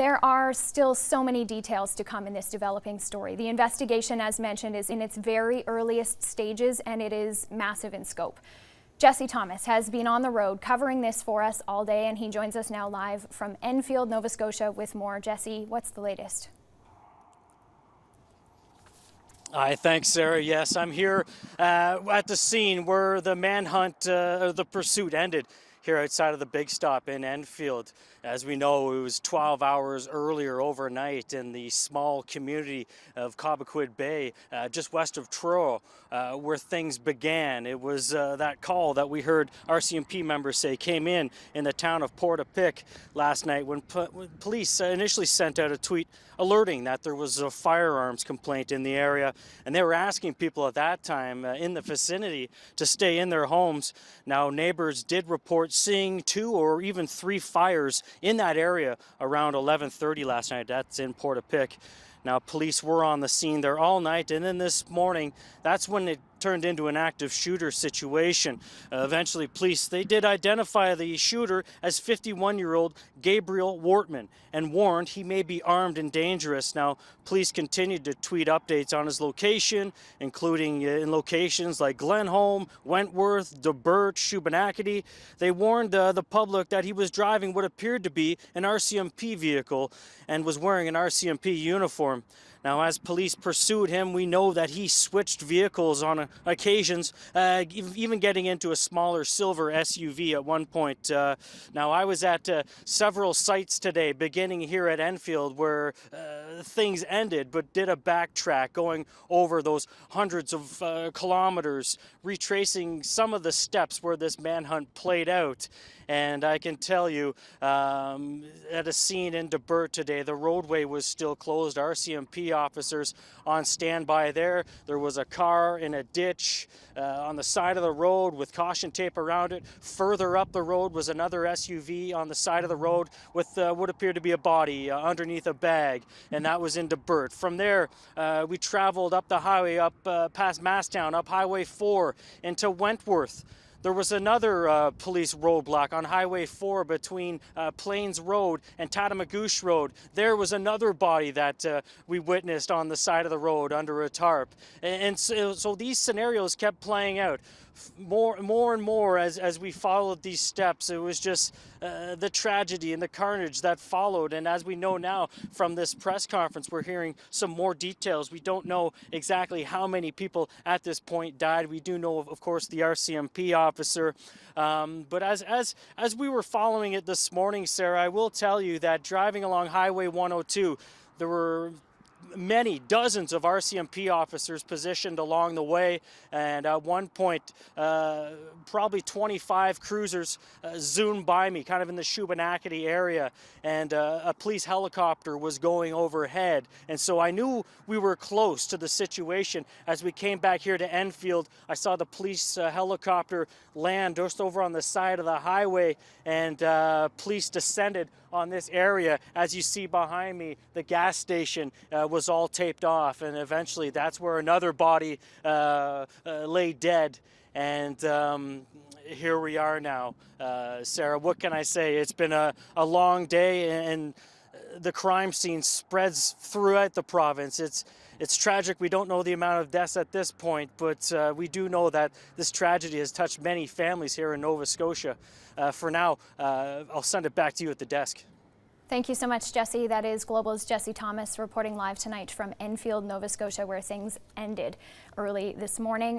There are still so many details to come in this developing story. The investigation, as mentioned, is in its very earliest stages and it is massive in scope. Jesse Thomas has been on the road covering this for us all day and he joins us now live from Enfield, Nova Scotia with more. Jesse, what's the latest? Hi, thanks, Sarah. Yes, I'm here uh, at the scene where the manhunt, uh, the pursuit ended here outside of the big stop in Enfield. As we know, it was 12 hours earlier overnight in the small community of Cobequid Bay, uh, just west of Truro, uh, where things began. It was uh, that call that we heard RCMP members say came in in the town of Portapique last night when, when police initially sent out a tweet alerting that there was a firearms complaint in the area, and they were asking people at that time uh, in the vicinity to stay in their homes. Now, neighbors did report seeing two or even three fires in that area around 11:30 last night. That's in Portapique. Now, police were on the scene there all night, and then this morning, that's when it turned into an active shooter situation. Uh, eventually, police they did identify the shooter as 51-year-old Gabriel Wortman and warned he may be armed and dangerous. Now, police continued to tweet updates on his location, including uh, in locations like Glenholme, Wentworth, Debert, Shubenacadie. They warned uh, the public that he was driving what appeared to be an RCMP vehicle and was wearing an RCMP uniform. Now, as police pursued him, we know that he switched vehicles on occasions, uh, even getting into a smaller silver SUV at one point. Uh, now, I was at uh, several sites today, beginning here at Enfield, where uh, things ended, but did a backtrack going over those hundreds of uh, kilometers, retracing some of the steps where this manhunt played out. And I can tell you, um, at a scene in Debert today, the roadway was still closed. RCMP officers on standby there. There was a car in a ditch uh, on the side of the road with caution tape around it. Further up the road was another SUV on the side of the road with uh, what appeared to be a body uh, underneath a bag, and that was in Debert. From there, uh, we traveled up the highway, up uh, past Masstown, up Highway 4 into Wentworth. There was another uh, police roadblock on Highway 4 between uh, Plains Road and Tatamagouche Road. There was another body that uh, we witnessed on the side of the road under a tarp. And, and so, so these scenarios kept playing out more, more and more as, as we followed these steps. It was just uh, the tragedy and the carnage that followed. And as we know now from this press conference, we're hearing some more details. We don't know exactly how many people at this point died. We do know, of course, the RCMP officer. Um, but as, as, as we were following it this morning, Sarah, I will tell you that driving along Highway 102, there were many dozens of RCMP officers positioned along the way, and at one point, uh, probably 25 cruisers uh, zoomed by me, kind of in the Shubenacadie area, and uh, a police helicopter was going overhead, and so I knew we were close to the situation. As we came back here to Enfield, I saw the police uh, helicopter land just over on the side of the highway, and uh, police descended on this area. As you see behind me, the gas station uh, was all taped off, and eventually that's where another body uh, uh, lay dead. And um, here we are now. Uh, Sarah, what can I say? It's been a, a long day, and the crime scene spreads throughout the province. It's it's tragic. We don't know the amount of deaths at this point, but uh, we do know that this tragedy has touched many families here in Nova Scotia. Uh, for now, uh, I'll send it back to you at the desk. Thank you so much, Jesse. That is Global's Jesse Thomas reporting live tonight from Enfield, Nova Scotia, where things ended early this morning.